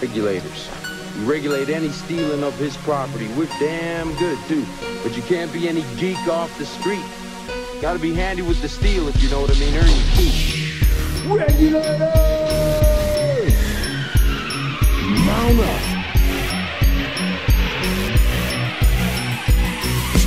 regulators. We regulate any stealing of his property. We're damn good, too. But you can't be any geek off the street. Gotta be handy with the steel, if you know what I mean. Earn your keep. Regulators!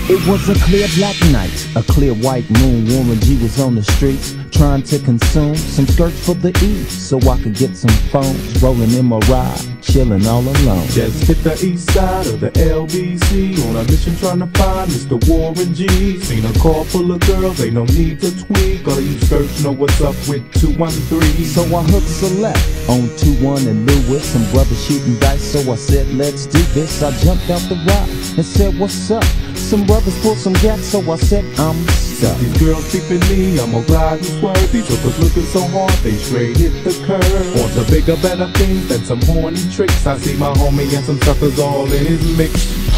It was a clear black night, a clear white moon. Warren G was on the streets trying to consume some skirts for the E so I could get some phones. Rolling in my ride, chilling all alone. Just hit the east side of the LBC on a mission trying to find Mr. Warren G. Seen a car full of girls, ain't no need to tweak. All you skirts know what's up with 213. So I hooked select on 2-1 and Lewis. Some brothers shooting dice, so I said, let's do this. I jumped out the ride and said, what's up? Some brothers pulled some gas, so I said, I'm stuck. These girls peeping me, I'm a glide who's worthy. Took looking so hard, they straight hit the curve. Want the bigger, better things than some horny tricks. I see my homie and some suckers all in his mix.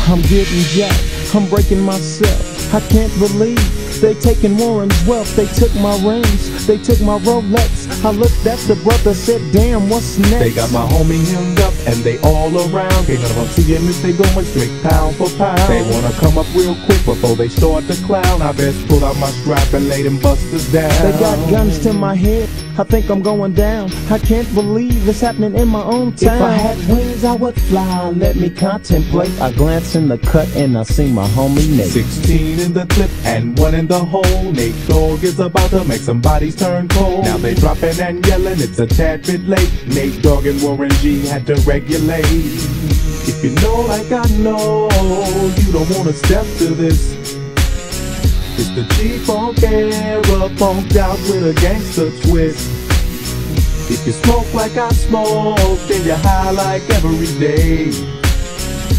I'm getting jacked, I'm breaking myself. I can't believe they taking Warren's wealth. They took my rings, they took my Rolex. I looked at the brother, said, damn, what's next? They got my homie up and they all around. Can't none of them see him if they going straight pound for pound. They wanna come up real quick before they start to clown. I best pull out my strap and lay them busters down. They got guns to my head. I think I'm going down. I can't believe it's happening in my own town. If I had wings, I would fly. Let me contemplate. I glance in the cut and I see my homie Nate. 16 in the clip and one in the hole. Nate Dogg is about to make some bodies turn cold. Now they dropping and yelling, it's a tad bit late. Nate Dogg and Warren G had to regulate. If you know like I know, you don't wanna step to this. It's the G-Funk era, funked out with a gangster twist. If you smoke like I smoke, then you're high like every day.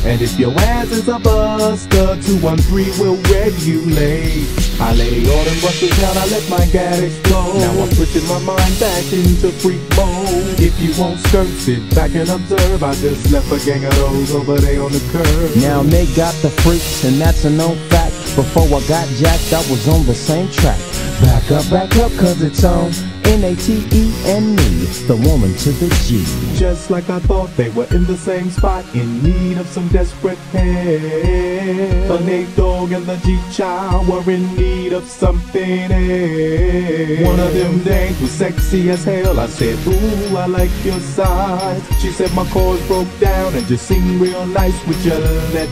And if your ass is a buster, 213 will regulate. I lay all them busters down, I let my gat explode. Now I'm pushing my mind back into freak mode. If you won't skirt, sit back and observe. I just left a gang of those over there on the curb. Now they got the freaks, and that's a known fact. Before I got jacked, I was on the same track. Back up, back up, cause it's on N-A-T-E and me, the Warren to the G. Just like I thought they were in the same spot, in need of some desperate help. The Nate Dogg and the G-Child were in need of something else. One of them dames was sexy as hell. I said, ooh, I like your size. She said my chords broke down and just sing real nice. Would you let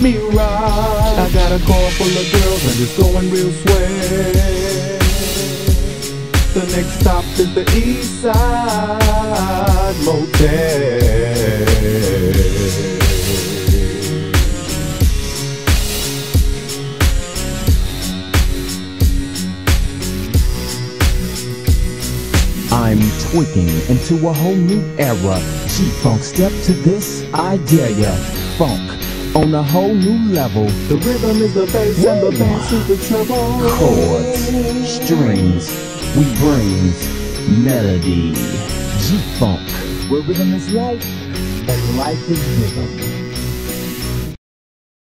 me ride? I got a car full of girls and it's going real swell. The next stop is the East Side Motel. I'm tweaking into a whole new era. G-Funk, step to this, I dare ya. Funk on a whole new level. The rhythm is the bass and the bass is the treble. Chords, strings, we brings melody. G-Funk, where rhythm is life and life is rhythm.